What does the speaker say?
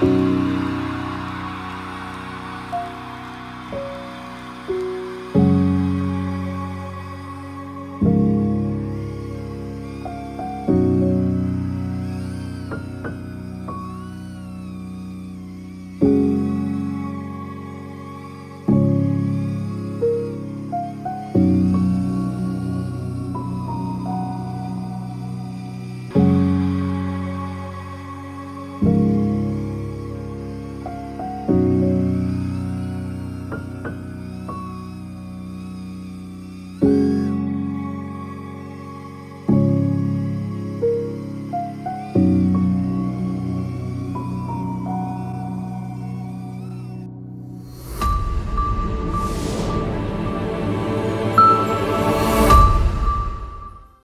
Bye.